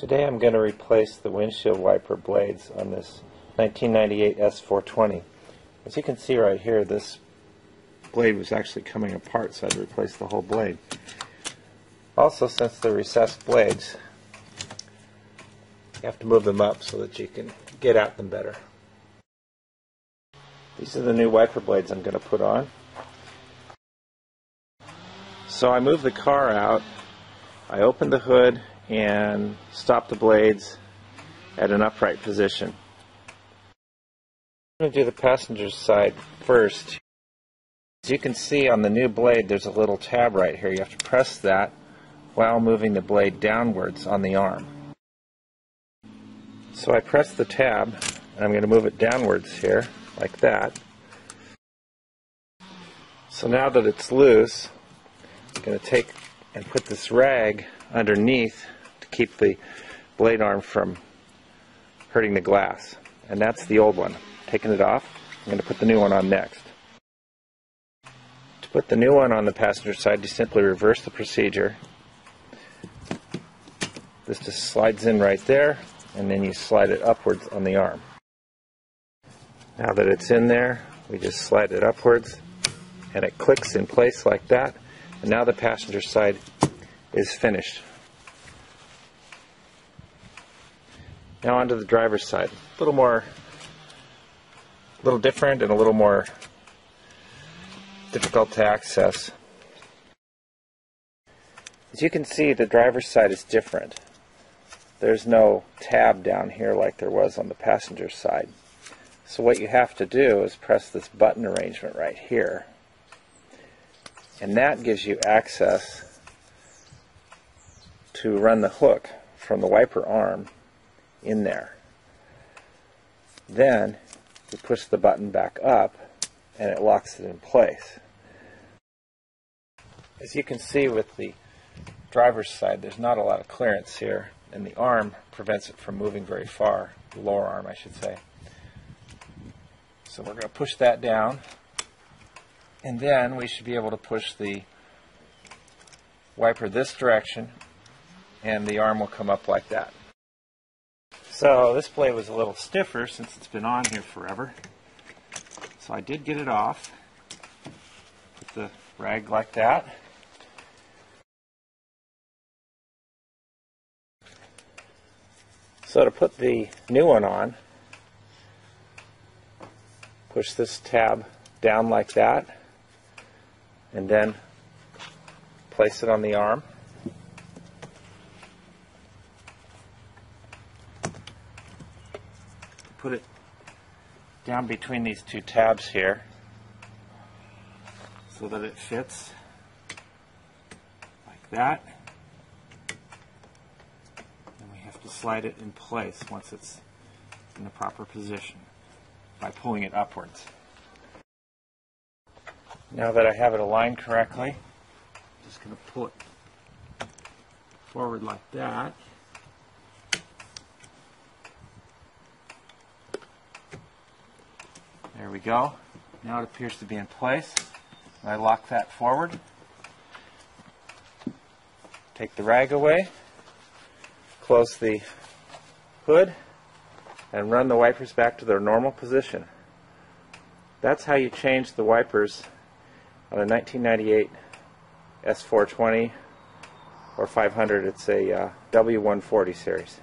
Today I'm going to replace the windshield wiper blades on this 1998 S420. As you can see right here, this blade was actually coming apart, so I had to replace the whole blade. Also, since they're recessed blades, you have to move them up so that you can get at them better. These are the new wiper blades I'm going to put on. So I moved the car out, I opened the hood and stop the blades at an upright position. I'm going to do the passenger side first. As you can see on the new blade there's a little tab right here. You have to press that while moving the blade downwards on the arm. So I press the tab and I'm going to move it downwards here like that. So now that it's loose, I'm going to take and put this rag underneath to keep the blade arm from hurting the glass. And that's the old one. Taking it off, I'm going to put the new one on next. To put the new one on the passenger side, you simply reverse the procedure. This just slides in right there, and then you slide it upwards on the arm. Now that it's in there, we just slide it upwards, and it clicks in place like that. And now the passenger side is finished. Now onto the driver's side. A little more, a little different and a little more difficult to access. As you can see, the driver's side is different. There's no tab down here like there was on the passenger side. So what you have to do is press this button arrangement right here and that gives you access to run the hook from the wiper arm in there. Then you push the button back up and it locks it in place. As you can see with the driver's side, there's not a lot of clearance here, and the arm prevents it from moving very far, the lower arm, I should say. So we're going to push that down and then we should be able to push the wiper this direction and the arm will come up like that. So this plate was a little stiffer since it's been on here forever. So I did get it off. Put the rag like that. So to put the new one on, push this tab down like that and then place it on the arm. Put it down between these two tabs here so that it fits like that. And we have to slide it in place once it's in the proper position by pulling it upwards. Now that I have it aligned correctly, I'm just going to pull it forward like that. There we go. Now it appears to be in place. I lock that forward. Take the rag away, close the hood, and run the wipers back to their normal position. That's how you change the wipers on a 1998 S420 or 500, it's a uh, W140 series.